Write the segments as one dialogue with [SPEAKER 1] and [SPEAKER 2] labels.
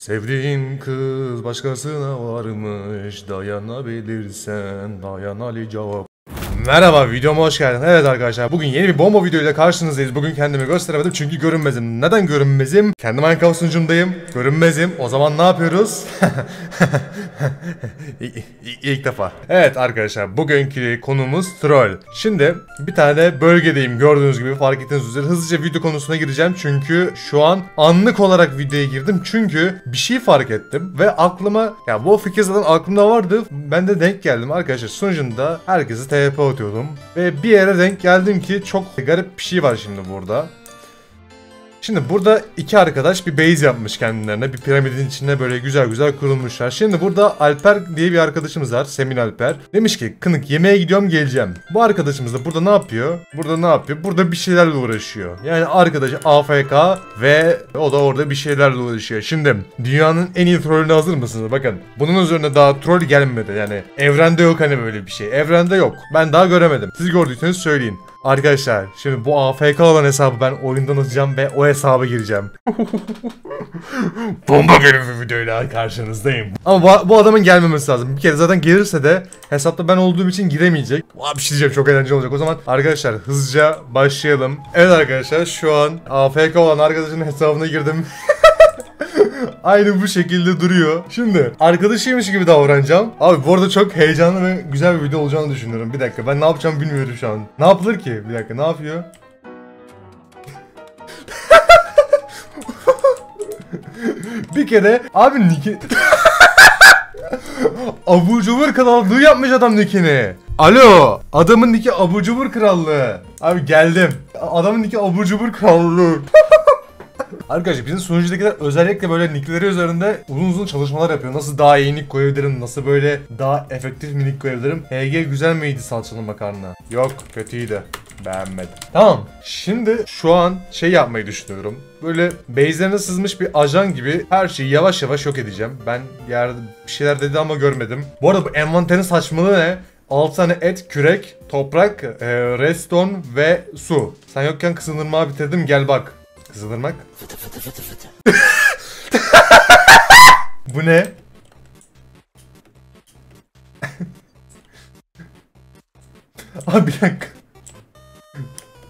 [SPEAKER 1] Sevdiğin kız başkasına varmış Dayanabilirsen dayan Ali cevap Merhaba videoma hoş geldin. Evet arkadaşlar bugün yeni bir bomba videoyla karşınızdayız. Bugün kendimi gösteremedim çünkü görünmezim. Neden görünmezim? Kendi Minecraft sunucumdayım. Görünmezim. O zaman ne yapıyoruz? İlk defa. Evet arkadaşlar bugünkü konumuz troll. Şimdi bir tane bölgedeyim gördüğünüz gibi fark ettiğiniz üzere hızlıca video konusuna gireceğim. Çünkü şu an anlık olarak videoya girdim. Çünkü bir şey fark ettim ve aklıma ya bu fikir zaten aklımda vardı. Ben de denk geldim arkadaşlar sunucunda herkese TP atıyordum. Ve bir yere denk geldim ki çok garip bir şey var şimdi burada. Şimdi burada iki arkadaş bir base yapmış kendilerine. Bir piramidin içinde böyle güzel güzel kurulmuşlar. Şimdi burada Alper diye bir arkadaşımız var. Semin Alper. Demiş ki kınık yemeğe gidiyorum geleceğim. Bu arkadaşımız da burada ne yapıyor? Burada ne yapıyor? Burada bir şeylerle uğraşıyor. Yani arkadaş AFK ve o da orada bir şeylerle uğraşıyor. Şimdi dünyanın en iyi trollüne hazır mısınız? Bakın bunun üzerine daha troll gelmedi. Yani evrende yok hani böyle bir şey. Evrende yok. Ben daha göremedim. Siz gördüyseniz söyleyin. Arkadaşlar şimdi bu AFK olan hesabı ben oyundan atacağım ve o hesaba gireceğim. Bomba gibi bir videoyla karşınızdayım. Ama bu, bu adamın gelmemesi lazım. Bir kere zaten gelirse de hesapta ben olduğum için giremeyecek. Vay bir şey diyeceğim çok eğlenceli olacak. O zaman arkadaşlar hızlıca başlayalım. Evet arkadaşlar şu an AFK olan arkadaşın hesabına girdim. Aynı bu şekilde duruyor. Şimdi arkadaşıymış gibi davranacağım. Abi bu arada çok heyecanlı ve güzel bir video olacağını düşünüyorum. Bir dakika ben ne yapacağımı bilmiyorum şu an. Ne yapılır ki? Bir dakika ne yapıyor? bir kere abi Niki... Abu Cubur krallığı yapmış adam nickini. Alo, adamın nicki Abu Cubur krallığı. Abi geldim. Adamın nicki Abu Cubur krallığı. Arkadaşlar bizim sunucudakiler özellikle böyle nickleri üzerinde uzun uzun çalışmalar yapıyor. Nasıl daha iyi nick koyabilirim, nasıl böyle daha efektif bir nick koyabilirim. HG güzel miydi salçalı makarna? Yok, kötüydü. Beğenmedim. Tamam. Şimdi şu an şey yapmayı düşünüyorum. Böyle base'lerine sızmış bir ajan gibi her şeyi yavaş yavaş yok edeceğim. Ben yerde bir şeyler dedi ama görmedim. Bu arada bu envanterin saçmalığı ne? 6 tane et, kürek, toprak, e, redstone ve su. Sen yokken kısınırmağı bitirdim gel bak. Kızılırmak. Bu ne? Abi bir dakika.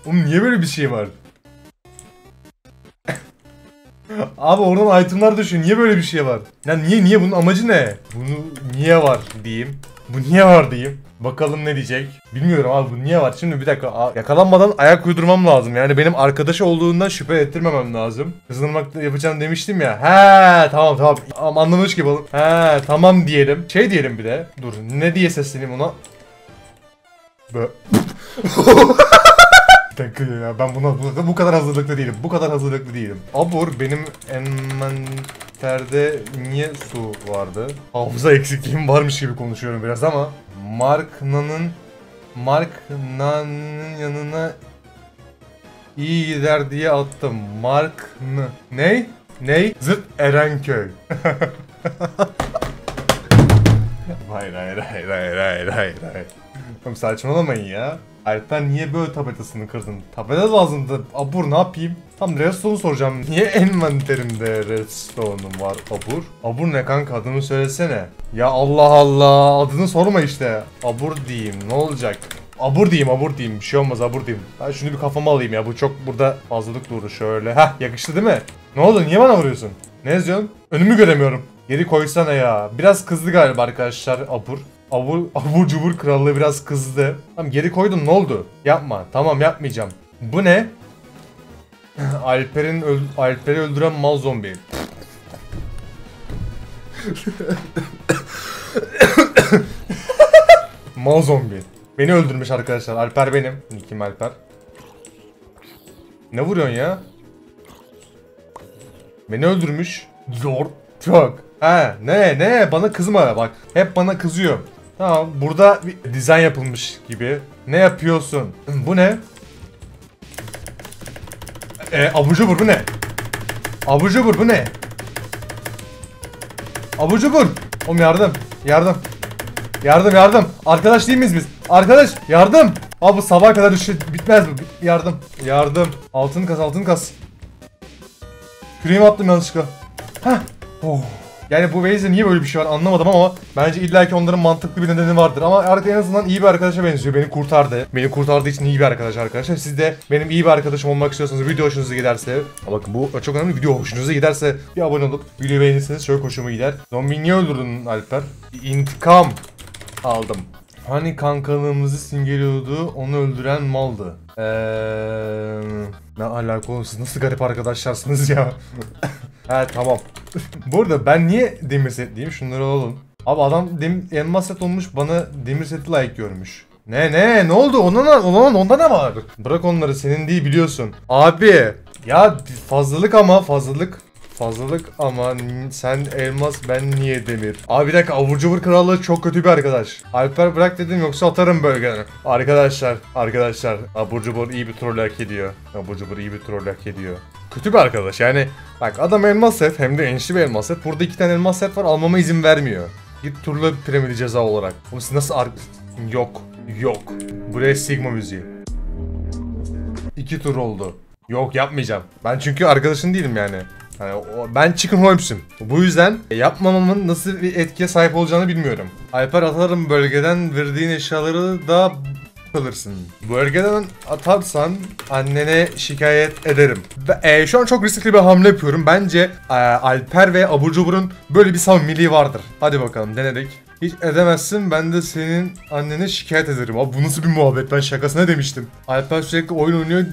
[SPEAKER 1] Oğlum niye böyle bir şey var? Abi oradan itemlar düşüyor. Niye böyle bir şey var? Ya niye niye bunun amacı ne? Bunu niye var diyeyim. Bu niye var diyeyim. Bakalım ne diyecek. Bilmiyorum abi bu niye var. Şimdi bir dakika yakalanmadan ayak uydurmam lazım. Yani benim arkadaş olduğundan şüphe ettirmemem lazım. Kızılırmakta yapacağım demiştim ya. He tamam tamam. Tamam anlamış gibi oğlum. He tamam diyelim. Şey diyelim bir de. Dur ne diye sesleneyim ona. Bö. Ya ben buna bu, bu kadar hazırlıklı değilim. Bu kadar hazırlıklı değilim. Abur benim envanterde niye su vardı? Hafıza eksikliğim varmış gibi konuşuyorum biraz ama Mark Nan'ın Mark Nan'ın yanına iyi gider diye attım. Mark N. Ney? Ney? Zıt Erenköy. hayır hayır hayır hayır hayır hayır hayır. Oğlum saçmalamayın ya. Alper niye böyle tabelasını kırdın? Tabela lazımdı. Abur ne yapayım? Tam redstone'u soracağım. Niye envanterimde redstone'um var Abur? Abur ne kanka adını söylesene. Ya Allah Allah adını sorma işte. Abur diyeyim ne olacak? Abur diyeyim abur diyeyim bir şey olmaz abur diyeyim. Ben şunu bir kafama alayım ya bu çok burada fazlalık durdu şöyle. Hah yakıştı değil mi? Ne oldu niye bana vuruyorsun? Ne yazıyorsun? Önümü göremiyorum. Geri koysana ya. Biraz kızdı galiba arkadaşlar Abur. Abur, abur cubur krallığı biraz kızdı. Tamam geri koydum ne oldu? Yapma. Tamam yapmayacağım. Bu ne? Alper'in öl Alper'i öldüren mal zombi. mal zombi. Beni öldürmüş arkadaşlar. Alper benim. Kim Alper? Ne vuruyorsun ya? Beni öldürmüş. Zor. Çok. He ne ne bana kızma bak. Hep bana kızıyor. Tamam burada bir dizayn yapılmış gibi. Ne yapıyorsun? Bu ne? E abur cubur bu ne? Abur cubur bu ne? Abur cubur. Oğlum yardım. Yardım. Yardım yardım. Arkadaş değil miyiz biz? Arkadaş yardım. Abi bu sabaha kadar düşü bitmez mi? Yardım. Yardım. Altın kas altın kas. Küreğimi attım yanlışlıkla. Heh. Oh. Yani bu Waze'de niye böyle bir şey var anlamadım ama bence illaki onların mantıklı bir nedeni vardır. Ama artık en azından iyi bir arkadaşa benziyor. Beni kurtardı. Beni kurtardığı için iyi bir arkadaş arkadaşlar. Siz de benim iyi bir arkadaşım olmak istiyorsanız video hoşunuza giderse bakın bu çok önemli video hoşunuza giderse bir abone olup videoyu beğenirseniz çok hoşuma gider. Zombiyi niye öldürdün Alper? İntikam aldım. Hani kankalığımızı simgeliyordu, onu öldüren maldı. Eee... Ne alakalı siz nasıl garip arkadaşlarsınız ya. He tamam. Bu arada ben niye demir setliyim? Şunları alalım. Abi adam dem elmas set olmuş bana demir seti layık görmüş. Ne ne ne oldu? Ona ne, ona, onda ne var? Bırak onları senin değil biliyorsun. Abi ya fazlalık ama fazlalık. Fazlalık ama sen elmas ben niye demir? Abi bir dakika avur cubur krallığı çok kötü bir arkadaş. Alper bırak dedim yoksa atarım bölgene. Arkadaşlar arkadaşlar abur cubur iyi bir troll hak ediyor. Abur iyi bir troll hak ediyor. Kötü bir arkadaş yani. Bak adam elmas set hem de enişli bir elmas set. Burada iki tane elmas set var almama izin vermiyor. Git turla piramidi ceza olarak. Bu siz nasıl ar... Yok. Yok. Buraya Sigma müziği. İki tur oldu. Yok yapmayacağım. Ben çünkü arkadaşın değilim yani. Yani o- ben Chicken Holmes'üm. Bu yüzden yapmamamın nasıl bir etkiye sahip olacağını bilmiyorum. Alper atarım bölgeden verdiğin eşyaları da kalırsın. Bölgeden atarsan annene şikayet ederim. E, şu an çok riskli bir hamle yapıyorum. Bence e, Alper ve Abur Cubur'un böyle bir samimiliği vardır. Hadi bakalım denedik. Hiç edemezsin ben de senin annene şikayet ederim. Abi bu nasıl bir muhabbet ben şakasına demiştim. Alper sürekli oyun oynuyor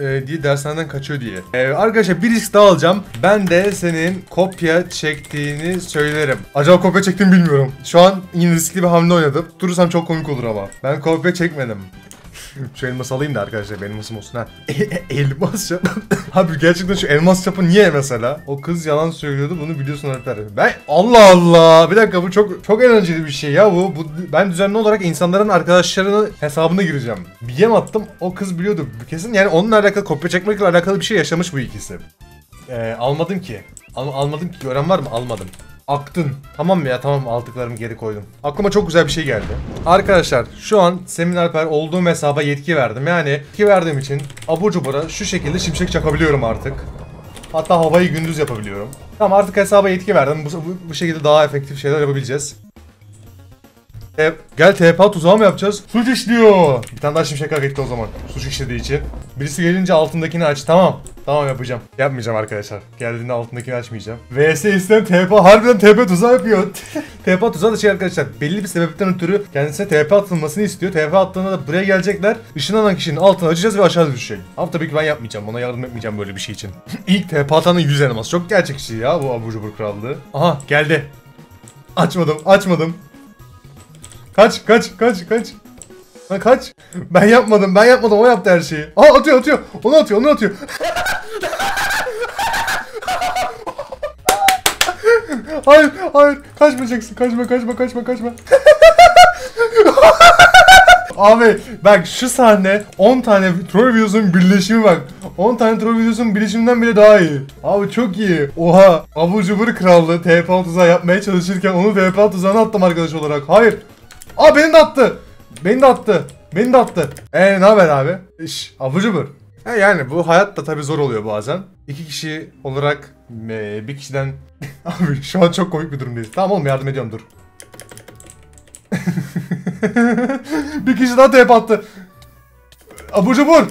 [SPEAKER 1] e, diye dershaneden kaçıyor diye. E, arkadaşlar bir risk daha alacağım. Ben de senin kopya çektiğini söylerim. Acaba kopya çektiğimi bilmiyorum. Şu an yine riskli bir hamle oynadım. Durursam çok komik olur ama. Ben kopya çekmedim. Şu elması alayım da arkadaşlar benim elmasım olsun ha. elmas çap. Abi gerçekten şu elmas çapı niye mesela? O kız yalan söylüyordu bunu biliyorsun Alper. Ben Allah Allah. Bir dakika bu çok çok eğlenceli bir şey ya bu. bu ben düzenli olarak insanların arkadaşlarının hesabına gireceğim. Bir yem attım o kız biliyordu. Kesin yani onunla alakalı kopya çekmekle alakalı bir şey yaşamış bu ikisi. Ee, almadım ki. Al- almadım ki. Gören var mı? Almadım. Aktın. Tamam mı ya? Tamam aldıklarımı geri koydum. Aklıma çok güzel bir şey geldi. Arkadaşlar şu an Semin Alper olduğum hesaba yetki verdim. Yani yetki verdiğim için abur cubura şu şekilde şimşek çakabiliyorum artık. Hatta havayı gündüz yapabiliyorum. Tamam artık hesaba yetki verdim. Bu, bu, bu şekilde daha efektif şeyler yapabileceğiz. E, gel TPA tuzağı mı yapacağız? Suç işliyor. Bir tane daha şimşek hak etti o zaman. Suç işlediği için. Birisi gelince altındakini aç. Tamam. Tamam yapacağım. Yapmayacağım arkadaşlar. Geldiğinde altındakini açmayacağım. VS isteyen TPA harbiden TP tuzağı yapıyor. TP tuzağı da şey arkadaşlar. Belli bir sebepten ötürü kendisine TP atılmasını istiyor. TP attığında da buraya gelecekler. Işınlanan kişinin altına açacağız ve aşağı düşecek. Ama tabii ki ben yapmayacağım. Ona yardım etmeyeceğim böyle bir şey için. İlk TP atanın 100 elmas. Çok gerçekçi ya bu abur cubur krallığı. Aha geldi. Açmadım. Açmadım. Kaç kaç kaç kaç. Lan kaç. Ben yapmadım ben yapmadım o yaptı her şeyi. Aa atıyor atıyor. Onu atıyor onu atıyor. hayır hayır kaçmayacaksın kaçma kaçma kaçma kaçma. Abi bak şu sahne 10 tane troll videosunun birleşimi bak. 10 tane troll videosunun birleşiminden bile daha iyi. Abi çok iyi. Oha. Abu Cubur krallığı TP tuzağı yapmaya çalışırken onu TP tuzağına attım arkadaş olarak. Hayır. Aa beni de attı. Beni de attı. Beni de attı. Eee ne haber abi? İş. Abu Cubur. He yani bu hayat da tabii zor oluyor bazen. İki kişi olarak eee, bir kişiden... Abi şu an çok komik bir durumdayız. Tamam oğlum yardım ediyorum dur. bir kişi daha tep attı. Abu Cubur.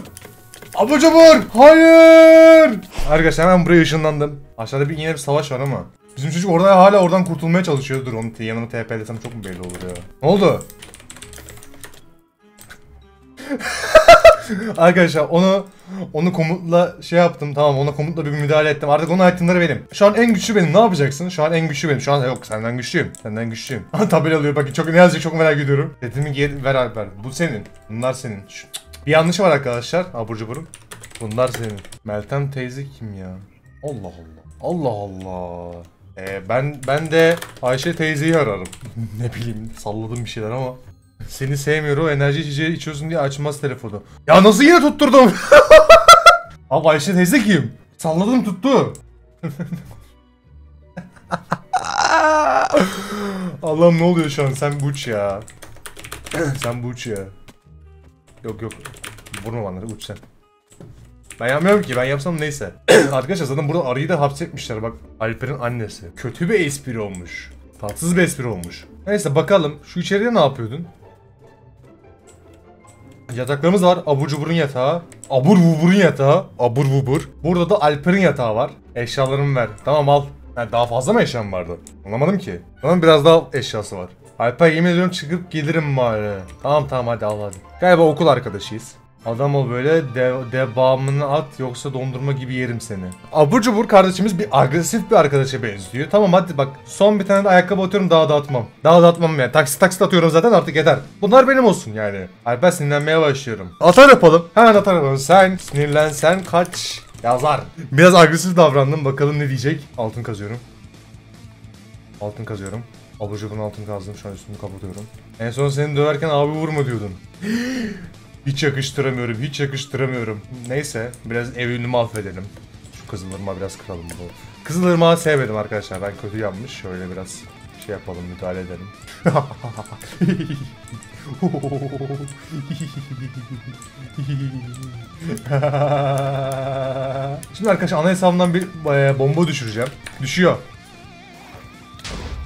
[SPEAKER 1] Abu Cubur. Hayır. Arkadaşlar hemen buraya ışınlandım. Aşağıda bir yine bir savaş var ama. Bizim çocuk orada hala oradan kurtulmaya çalışıyor. Dur onu yanıma TP desem çok mu belli olur ya. Ne oldu? Arkadaşlar onu onu komutla şey yaptım tamam ona komutla bir müdahale ettim artık onun itemleri benim. Şu an en güçlü benim ne yapacaksın? Şu an en güçlü benim. Şu an yok senden güçlüyüm. Senden güçlüyüm. Tabela alıyor bak çok ne yazacak çok merak ediyorum. Setimi geri ver Alper. Bu senin. Bunlar senin. Şu- Bir yanlış var arkadaşlar. Abur cuburum. Bunlar senin. Meltem teyze kim ya? Allah Allah. Allah Allah. Ee, ben ben de Ayşe teyzeyi ararım. ne bileyim salladım bir şeyler ama. Seni sevmiyor o enerji içeceği içiyorsun diye açmaz telefonu. Ya nasıl yine tutturdum? Abi Ayşe teyze kim? Salladım tuttu. Allah'ım ne oluyor şu an? Sen buç ya. sen buç ya. Yok yok. Vurma bana uç sen. Ben yapmıyorum ki ben yapsam neyse. Arkadaşlar zaten burada arıyı da hapsetmişler bak. Alper'in annesi. Kötü bir espri olmuş. Tatsız bir espri olmuş. Neyse bakalım şu içeriye ne yapıyordun? Yataklarımız var. Abur cuburun yatağı. Abur vuburun yatağı. Abur vubur. Burada da Alper'in yatağı var. Eşyalarımı ver. Tamam al. Ha, daha fazla mı eşyam vardı? Anlamadım ki. Tamam biraz daha eşyası var. Alper yemin ediyorum çıkıp gelirim bari. Tamam tamam hadi al hadi. Galiba okul arkadaşıyız. Adam ol böyle de, devamını at yoksa dondurma gibi yerim seni. Abur cubur kardeşimiz bir agresif bir arkadaşa benziyor. Tamam hadi bak son bir tane de ayakkabı atıyorum daha da atmam. Daha da atmam yani. Taksit taksit atıyorum zaten artık yeter. Bunlar benim olsun yani. Alper sinirlenmeye başlıyorum. Atar yapalım. Hemen atar yapalım. Sen sinirlensen kaç yazar. Biraz agresif davrandım bakalım ne diyecek. Altın kazıyorum. Altın kazıyorum. Abur cuburun altın kazdım şu an üstünü kapatıyorum. En son seni döverken abi vurma diyordun. Hiç yakıştıramıyorum, hiç yakıştıramıyorum. Neyse, biraz evliliğimi affedelim. Şu kızılırmağı biraz kıralım bu. Kızılırmağı sevmedim arkadaşlar, ben kötü yanmış. Şöyle biraz şey yapalım, müdahale edelim. Şimdi arkadaşlar ana hesabımdan bir e, bomba düşüreceğim. Düşüyor.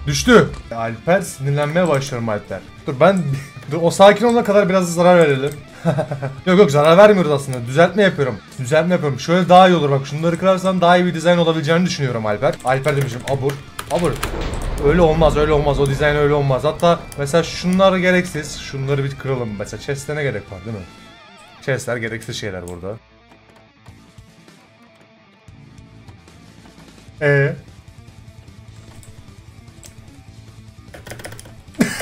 [SPEAKER 1] Düştü. Alper sinirlenmeye başlıyorum Alper. Dur ben dur, o sakin olana kadar biraz zarar verelim. yok yok zarar vermiyoruz aslında. Düzeltme yapıyorum. Düzeltme yapıyorum. Şöyle daha iyi olur bak. Şunları kırarsam daha iyi bir dizayn olabileceğini düşünüyorum Alper. Alper demişim. Abur. Abur. Öyle olmaz öyle olmaz. O dizayn öyle olmaz. Hatta mesela şunlar gereksiz. Şunları bir kıralım. Mesela chest'e ne gerek var değil mi? Chest'ler gereksiz şeyler burada. Ee.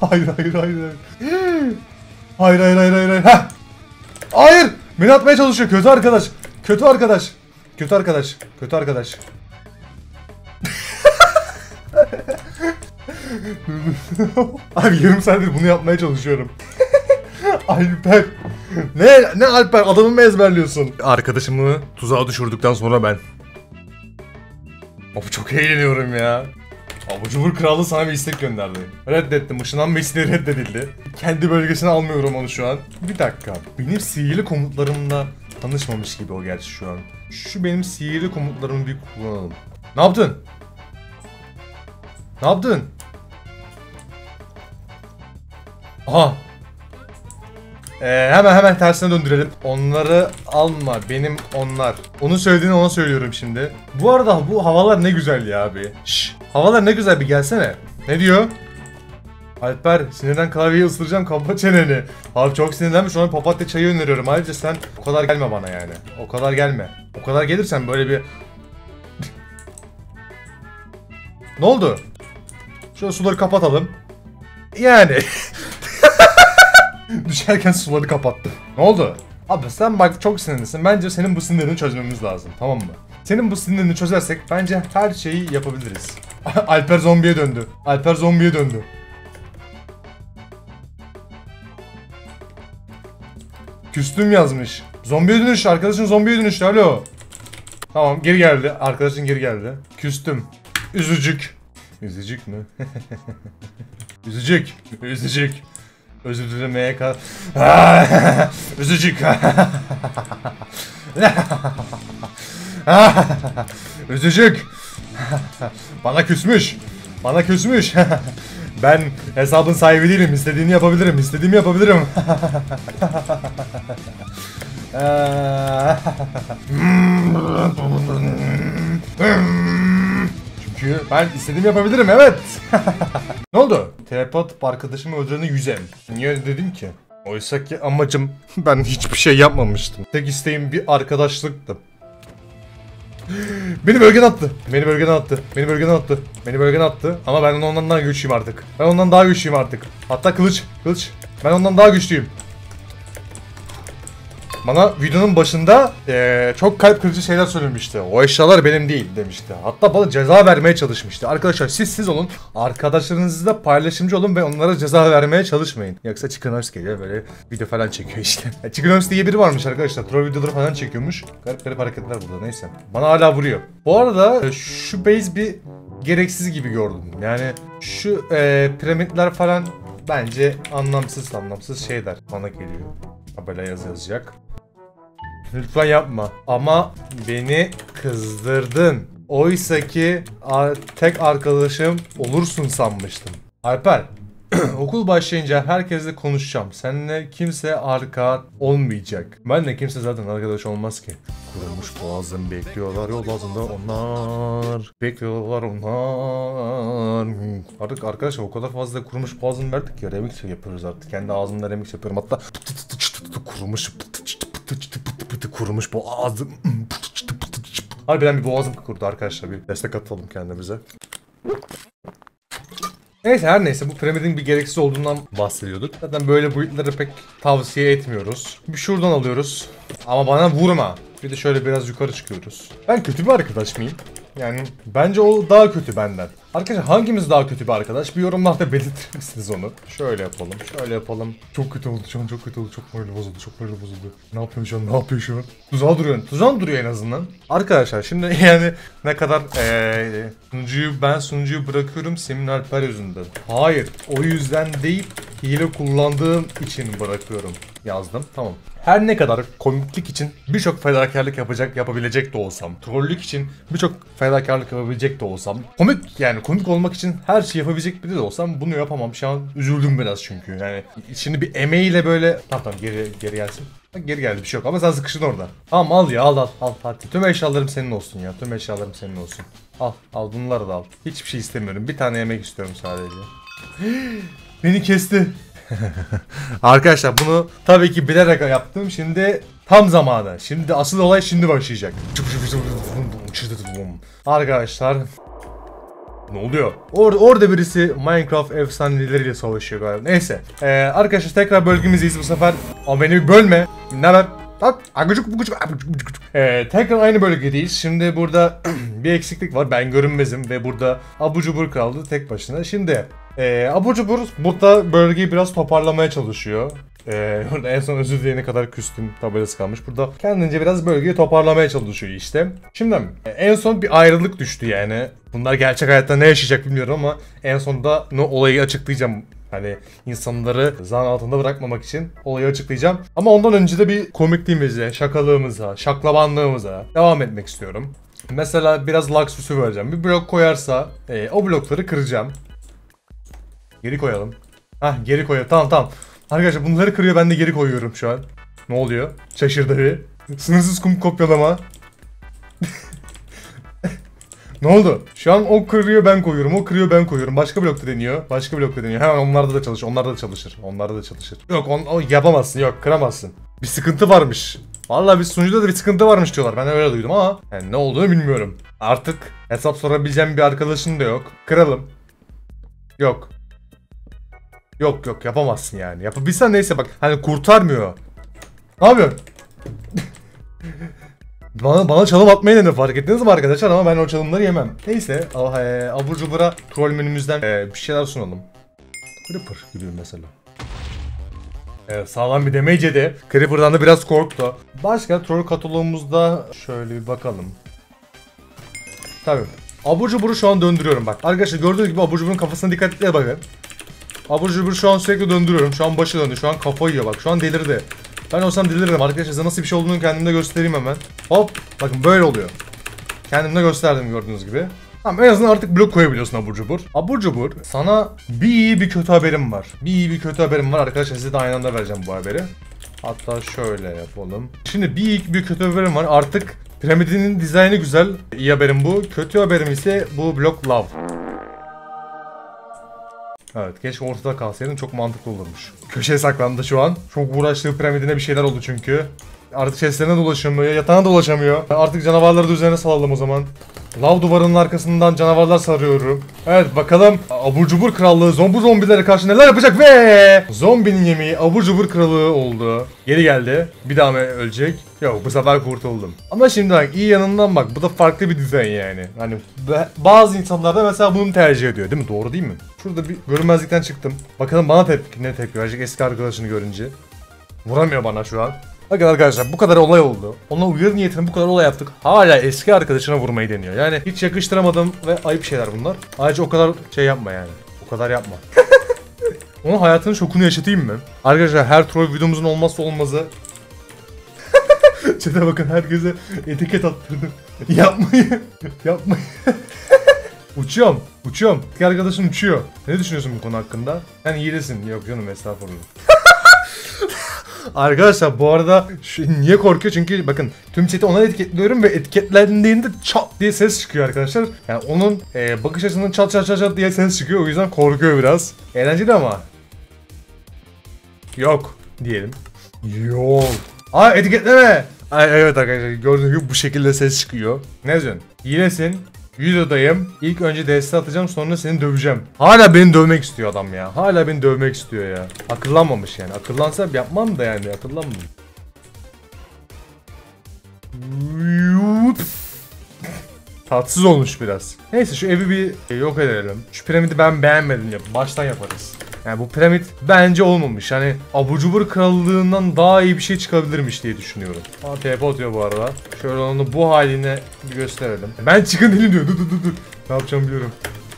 [SPEAKER 1] hayır hayır hayır hayır. Hayır hayır hayır hayır hayır. Heh. Hayır. Beni atmaya çalışıyor. Kötü arkadaş. Kötü arkadaş. Kötü arkadaş. Kötü arkadaş. Abi yarım saattir bunu yapmaya çalışıyorum. Alper. Ne ne Alper adamı mı ezberliyorsun? Arkadaşımı tuzağa düşürdükten sonra ben. Of çok eğleniyorum ya. Abu Cubur Kralı sana bir istek gönderdi. Reddettim. Işınlanma isteği reddedildi. Kendi bölgesine almıyorum onu şu an. Bir dakika. Benim sihirli komutlarımla tanışmamış gibi o gerçi şu an. Şu benim sihirli komutlarımı bir kullanalım. Ne yaptın? Ne yaptın? Aha. Ee, hemen hemen tersine döndürelim. Onları alma. Benim onlar. Onun söylediğini ona söylüyorum şimdi. Bu arada bu havalar ne güzel ya abi. Şş, havalar ne güzel bir gelsene. Ne diyor? Alper sinirden klavyeyi ısıracağım kapa çeneni. Abi çok sinirlenmiş ona papatya çayı öneriyorum. Ayrıca sen o kadar gelme bana yani. O kadar gelme. O kadar gelirsen böyle bir... ne oldu? Şöyle suları kapatalım. Yani. Düşerken suları kapattı. Ne oldu? Abi sen bak çok sinirlisin. Bence senin bu sinirini çözmemiz lazım. Tamam mı? Senin bu sinirini çözersek bence her şeyi yapabiliriz. Alper zombiye döndü. Alper zombiye döndü. Küstüm yazmış. Zombiye dönüş. Arkadaşın zombiye dönüştü. Alo. Tamam geri geldi. Arkadaşın geri geldi. Küstüm. Üzücük. Üzücük mü? Üzücük. Üzücük. Özür dilemeye kal... Üzücük. Üzücük. Bana küsmüş. Bana küsmüş. ben hesabın sahibi değilim. İstediğini yapabilirim. İstediğimi yapabilirim. Çünkü ben istediğimi yapabilirim evet. ne oldu? Teleport arkadaşımı öldüreni yüzem. Niye dedim ki? Oysa ki amacım ben hiçbir şey yapmamıştım. Tek isteğim bir arkadaşlıktı. Beni bölgeden attı. Beni bölgeden attı. Beni bölgeden attı. Beni bölgeden attı. Ama ben ondan daha güçlüyüm artık. Ben ondan daha güçlüyüm artık. Hatta kılıç. Kılıç. Ben ondan daha güçlüyüm. Bana videonun başında eee, çok kalp kırıcı şeyler söylemişti. O eşyalar benim değil demişti. Hatta bana ceza vermeye çalışmıştı. Arkadaşlar siz siz olun. Arkadaşlarınızla paylaşımcı olun ve onlara ceza vermeye çalışmayın. Yoksa Chicken geliyor böyle video falan çekiyor işte. Chicken diye biri varmış arkadaşlar. Troll videoları falan çekiyormuş. Garip garip hareketler burada neyse. Bana hala vuruyor. Bu arada e, şu base bir gereksiz gibi gördüm. Yani şu eee, piramitler falan bence anlamsız anlamsız şeyler bana geliyor. Tabela yazı yazacak. Lütfen yapma. Ama beni kızdırdın. Oysa ki tek arkadaşım olursun sanmıştım. Alper, okul başlayınca herkesle konuşacağım. Seninle kimse arka olmayacak. Ben de kimse zaten arkadaş olmaz ki. Kurulmuş boğazım bekliyorlar yol ağzında onlar. Bekliyorlar onlar. Artık arkadaşlar o kadar fazla kurumuş boğazım verdik ya remix yapıyoruz artık. Kendi ağzımda remix yapıyorum. Hatta kurumuş kurumuş boğazım. Harbiden bir boğazım kurdu arkadaşlar. Bir destek atalım kendimize. Neyse her neyse bu piramidin bir gereksiz olduğundan bahsediyorduk. Zaten böyle boyutları pek tavsiye etmiyoruz. Bir şuradan alıyoruz. Ama bana vurma. Bir de şöyle biraz yukarı çıkıyoruz. Ben kötü bir arkadaş mıyım? Yani bence o daha kötü benden. Arkadaşlar hangimiz daha kötü bir arkadaş? Bir yorumlarda belirtir misiniz onu? Şöyle yapalım, şöyle yapalım. Çok kötü oldu şu an, çok kötü oldu. Çok moralim bozuldu, çok moralim bozuldu. Ne yapıyorum şu an, ne yapıyor şu an? Tuzağa duruyor, tuzağa duruyor en azından. Arkadaşlar şimdi yani ne kadar eee sunucuyu, ben sunucuyu bırakıyorum Semin Alper yüzünden. Hayır, o yüzden değil, hile kullandığım için bırakıyorum yazdım. Tamam. Her ne kadar komiklik için birçok fedakarlık yapacak, yapabilecek de olsam, trollük için birçok fedakarlık yapabilecek de olsam, komik yani komik olmak için her şeyi yapabilecek biri de olsam bunu yapamam. Şu an üzüldüm biraz çünkü. Yani şimdi bir emeğiyle böyle tamam tamam geri geri gelsin. Geri geldi bir şey yok ama sen sıkıştın orada. Tamam al ya al al al hadi. Tüm eşyalarım senin olsun ya. Tüm eşyalarım senin olsun. Al al bunları da al. Hiçbir şey istemiyorum. Bir tane yemek istiyorum sadece. Beni kesti. Arkadaşlar bunu tabii ki bilerek yaptım. Şimdi tam zamanı. Şimdi asıl olay şimdi başlayacak. Arkadaşlar ne oluyor? Or orada birisi Minecraft efsaneleriyle savaşıyor galiba. Neyse. Ee, arkadaşlar tekrar bölgemizdeyiz bu sefer. Ama beni bir bölme. Ne haber? Ee, tekrar aynı bölgedeyiz. Şimdi burada bir eksiklik var. Ben görünmezim ve burada Abu Cubur kaldı tek başına. Şimdi ee, Abu Cubur burada bölgeyi biraz toparlamaya çalışıyor. Ee, en son özür dileyene kadar küstüm tabelası kalmış. Burada kendince biraz bölgeyi toparlamaya çalışıyor işte. Şimdi e, en son bir ayrılık düştü yani. Bunlar gerçek hayatta ne yaşayacak bilmiyorum ama en sonunda ne olayı açıklayacağım. Hani insanları zan altında bırakmamak için olayı açıklayacağım. Ama ondan önce de bir komikliğimize, şakalığımıza, şaklabanlığımıza devam etmek istiyorum. Mesela biraz süsü vereceğim. Bir blok koyarsa e, o blokları kıracağım. Geri koyalım. Hah geri koyalım. Tamam tamam. Arkadaşlar bunları kırıyor ben de geri koyuyorum şu an. Ne oluyor? Şaşırdı bir. Sınırsız kum kopyalama. ne oldu? Şu an o kırıyor ben koyuyorum. O kırıyor ben koyuyorum. Başka blokta deniyor. Başka blokta deniyor. Hemen onlarda da çalışır. Onlarda da çalışır. Onlarda da çalışır. Yok on, o yapamazsın. Yok kıramazsın. Bir sıkıntı varmış. Vallahi bir sunucuda da bir sıkıntı varmış diyorlar. Ben öyle duydum ama yani ne olduğunu bilmiyorum. Artık hesap sorabileceğim bir arkadaşın da yok. Kıralım. Yok. Yok yok yapamazsın yani. Yapabilsen neyse bak hani kurtarmıyor. Ne yapıyorsun? bana, bana çalım atmayı denedi fark ettiniz mi arkadaşlar ama ben o çalımları yemem. Neyse abur cubura troll menümüzden e, bir şeyler sunalım. Creeper gülüyor mesela. Evet, sağlam bir damage yedi. Creeper'dan da biraz korktu. Başka troll kataloğumuzda şöyle bir bakalım. Tabii. Abur cuburu şu an döndürüyorum bak. Arkadaşlar gördüğünüz gibi abur cuburun kafasına dikkatli bakın. Abur cubur şu an sürekli döndürüyorum. Şu an başı döndü. Şu an kafa yiyor bak. Şu an delirdi. Ben olsam delirdim. Arkadaşlar size nasıl bir şey olduğunu kendimde göstereyim hemen. Hop. Bakın böyle oluyor. Kendimde gösterdim gördüğünüz gibi. Tamam en azından artık blok koyabiliyorsun abur cubur. Abur cubur sana bir iyi bir kötü haberim var. Bir iyi bir kötü haberim var arkadaşlar size de aynı anda vereceğim bu haberi. Hatta şöyle yapalım. Şimdi bir iyi bir kötü haberim var. Artık piramidinin dizaynı güzel. İyi haberim bu. Kötü haberim ise bu blok love. Evet keşke ortada kalsaydın çok mantıklı olurmuş. Köşeye saklandı şu an. Çok uğraştığı piramidine bir şeyler oldu çünkü. Artık chestlerine dolaşamıyor, yatağına dolaşamıyor. Artık canavarları da üzerine salalım o zaman. Lav duvarının arkasından canavarlar sarıyorum. Evet bakalım abur cubur krallığı zombi zombilere karşı neler yapacak ve zombinin yemeği abur cubur krallığı oldu. Geri geldi. Bir daha mı ölecek? Yok bu sefer kurtuldum. Ama şimdi bak iyi yanından bak bu da farklı bir dizayn yani. Hani bazı insanlar da mesela bunu tercih ediyor değil mi? Doğru değil mi? Şurada bir görünmezlikten çıktım. Bakalım bana tepki ne tepki verecek eski arkadaşını görünce. Vuramıyor bana şu an. Bakın arkadaşlar bu kadar olay oldu. Ona uyarı niyetine bu kadar olay yaptık. Hala eski arkadaşına vurmayı deniyor. Yani hiç yakıştıramadım ve ayıp şeyler bunlar. Ayrıca o kadar şey yapma yani. O kadar yapma. Onun hayatının şokunu yaşatayım mı? Arkadaşlar her troll videomuzun olmazsa olmazı Çete bakın herkese etiket attırdım. Yapmayın. Yapmayın. Uçuyorum. Uçuyorum. Bir arkadaşın uçuyor. Ne düşünüyorsun bu konu hakkında? Sen iyilesin. Yok canım estağfurullah. Arkadaşlar bu arada şu, niye korkuyor? Çünkü bakın tüm chat'i ona etiketliyorum ve etiketlendiğinde çat diye ses çıkıyor arkadaşlar. Yani onun e, bakış açısından çat çat çat çat diye ses çıkıyor. O yüzden korkuyor biraz. Eğlenceli ama. Yok diyelim. Yok. Aa etiketleme. Ay, evet arkadaşlar gördüğünüz gibi bu şekilde ses çıkıyor. Ne diyorsun? Yinesin. Videodayım. İlk önce deste atacağım sonra seni döveceğim. Hala beni dövmek istiyor adam ya. Hala beni dövmek istiyor ya. Akıllanmamış yani. Akıllansa yapmam da yani. Akıllanmamış. Tatsız olmuş biraz. Neyse şu evi bir yok edelim. Şu piramidi ben beğenmedim ya. Baştan yaparız. Yani bu piramit bence olmamış. Yani abur cubur krallığından daha iyi bir şey çıkabilirmiş diye düşünüyorum. Aa TP atıyor bu arada. Şöyle onu bu haline bir gösterelim. Ben chicken değilim diyor. Dur dur dur dur. Ne yapacağım biliyorum.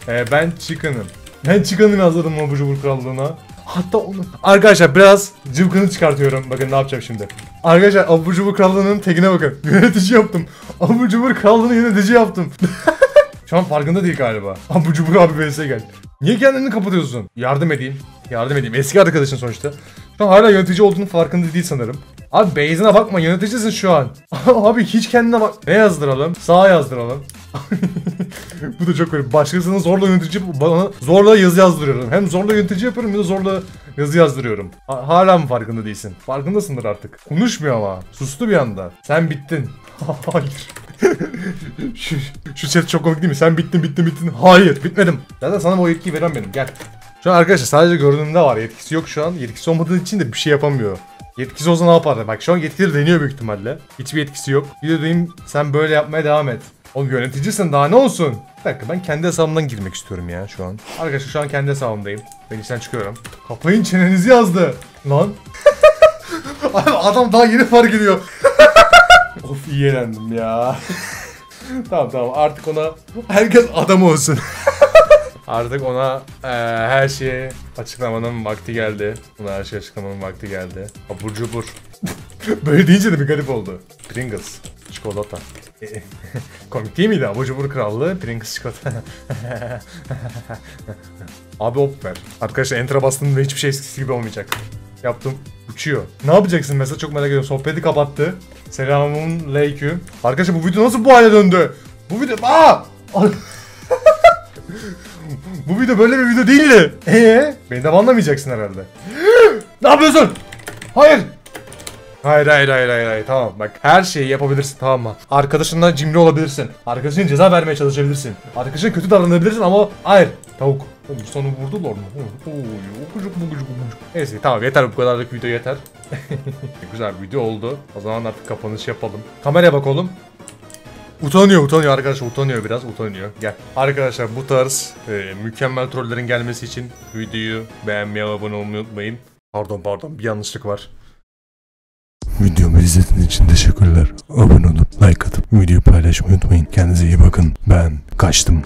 [SPEAKER 1] Ee, ben chicken'ım. Ben chicken'ı yazdım abur cubur krallığına. Hatta onu... Arkadaşlar biraz cıvkını çıkartıyorum. Bakın ne yapacağım şimdi. Arkadaşlar abur cubur krallığının tekine bakın. Yönetici yaptım. Abur cubur krallığını yönetici yaptım. Şu an farkında değil galiba. Abur cubur abi vs gel. Niye kendini kapatıyorsun? Yardım edeyim. Yardım edeyim. Eski arkadaşın sonuçta. Şu an hala yönetici olduğunu farkında değil sanırım. Abi base'ine bakma yöneticisin şu an. Abi hiç kendine bak. Ne yazdıralım? Sağa yazdıralım. Bu da çok öyle. Başkasının zorla yönetici bana zorla yazı yazdırıyorum. Hem zorla yönetici yapıyorum hem de zorla yazı yazdırıyorum. Ha- hala mı farkında değilsin? Farkındasındır artık. Konuşmuyor ama. Sustu bir anda. Sen bittin. Hayır. Şu, şu chat çok komik değil mi? Sen bittin bittin bittin. Hayır bitmedim. Zaten sana bu yetkiyi veren benim. Gel. Şu an arkadaşlar sadece görünümde var. Yetkisi yok şu an. Yetkisi olmadığı için de bir şey yapamıyor. Yetkisi olsa ne yapardı? Bak şu an yetkileri deniyor büyük ihtimalle. Hiçbir yetkisi yok. Bir de diyeyim sen böyle yapmaya devam et. Oğlum yöneticisin daha ne olsun? Bir dakika ben kendi hesabımdan girmek istiyorum ya şu an. Arkadaşlar şu an kendi hesabımdayım. Ben işten çıkıyorum. Kapayın çenenizi yazdı. Lan. Adam daha yeni fark ediyor. Of iyi ya. tamam tamam artık ona herkes adam olsun. Artık ona eee, her şeyi açıklamanın vakti geldi. Buna her şeyi açıklamanın vakti geldi. Abur cubur. Böyle deyince de bir garip oldu. Pringles. Çikolata. E, Komik değil miydi? Abur cubur krallığı Pringles çikolata. Abi hop ver. Arkadaşlar enter'a bastım ve hiçbir şey eskisi gibi olmayacak. Yaptım. Uçuyor. Ne yapacaksın mesela çok merak ediyorum. Sohbeti kapattı. Selamun aleyküm. Arkadaşlar bu video nasıl bu hale döndü? Bu video... Aa! Bu video böyle bir video değildi. Ee? Beni de banlamayacaksın herhalde. ne yapıyorsun? Hayır. Hayır hayır hayır hayır hayır tamam bak her şeyi yapabilirsin tamam mı? Arkadaşınla cimri olabilirsin. Arkadaşına ceza vermeye çalışabilirsin. Arkadaşına kötü davranabilirsin ama hayır. Tavuk. Oğlum sana vurdular mı? Okucuk bugucuk bugucuk. Neyse tamam yeter bu kadarlık video yeter. Güzel video oldu. O zaman artık kapanış yapalım. Kameraya bak oğlum. Utanıyor utanıyor arkadaşlar utanıyor biraz utanıyor. Gel. Arkadaşlar bu tarz e, mükemmel trollerin gelmesi için videoyu beğenmeyi abone olmayı unutmayın. Pardon pardon bir yanlışlık var.
[SPEAKER 2] Videomu izlediğiniz için teşekkürler. Abone olup like atıp videoyu paylaşmayı unutmayın. Kendinize iyi bakın. Ben kaçtım.